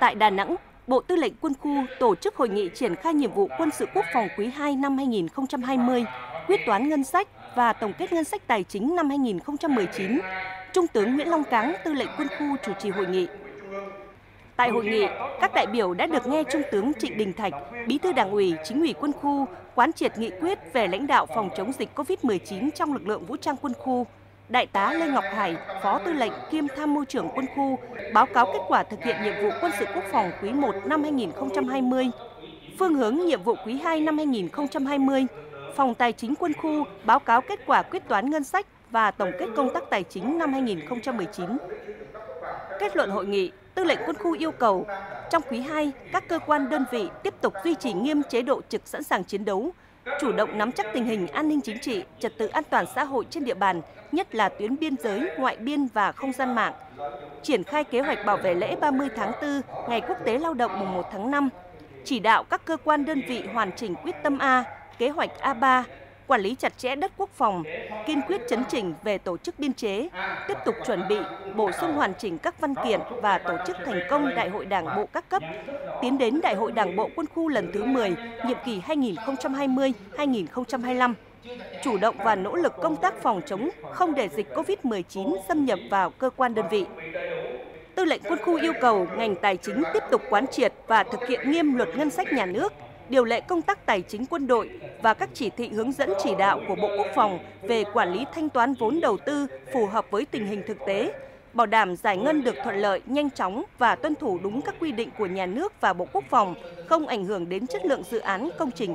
Tại Đà Nẵng, Bộ Tư lệnh Quân khu tổ chức hội nghị triển khai nhiệm vụ quân sự quốc phòng quý 2 năm 2020, quyết toán ngân sách và tổng kết ngân sách tài chính năm 2019. Trung tướng Nguyễn Long Cáng, Tư lệnh Quân khu chủ trì hội nghị. Tại hội nghị, các đại biểu đã được nghe Trung tướng Trịnh Đình Thạch, Bí thư Đảng ủy, Chính ủy Quân khu quán triệt nghị quyết về lãnh đạo phòng chống dịch COVID-19 trong lực lượng vũ trang quân khu. Đại tá Lê Ngọc Hải, Phó Tư lệnh kiêm Tham mưu trưởng quân khu, báo cáo kết quả thực hiện nhiệm vụ quân sự quốc phòng quý 1 năm 2020, phương hướng nhiệm vụ quý 2 năm 2020. Phòng Tài chính quân khu báo cáo kết quả quyết toán ngân sách và tổng kết công tác tài chính năm 2019. Kết luận hội nghị, Tư lệnh quân khu yêu cầu trong quý 2, các cơ quan đơn vị tiếp tục duy trì nghiêm chế độ trực sẵn sàng chiến đấu, chủ động nắm chắc tình hình an ninh chính trị, trật tự an toàn xã hội trên địa bàn, nhất là tuyến biên giới, ngoại biên và không gian mạng. Triển khai kế hoạch bảo vệ lễ 30 tháng 4, Ngày Quốc tế Lao động mùng 1 tháng 5. Chỉ đạo các cơ quan đơn vị hoàn chỉnh quyết tâm A, kế hoạch A3, quản lý chặt chẽ đất quốc phòng, kiên quyết chấn chỉnh về tổ chức biên chế, tiếp tục chuẩn bị, bổ sung hoàn chỉnh các văn kiện và tổ chức thành công Đại hội Đảng bộ các cấp, tiến đến Đại hội Đảng bộ quân khu lần thứ 10, nhiệm kỳ 2020-2025 chủ động và nỗ lực công tác phòng chống không để dịch COVID-19 xâm nhập vào cơ quan đơn vị. Tư lệnh quân khu yêu cầu ngành tài chính tiếp tục quán triệt và thực hiện nghiêm luật ngân sách nhà nước, điều lệ công tác tài chính quân đội và các chỉ thị hướng dẫn chỉ đạo của Bộ Quốc phòng về quản lý thanh toán vốn đầu tư phù hợp với tình hình thực tế, bảo đảm giải ngân được thuận lợi, nhanh chóng và tuân thủ đúng các quy định của nhà nước và Bộ Quốc phòng, không ảnh hưởng đến chất lượng dự án công trình.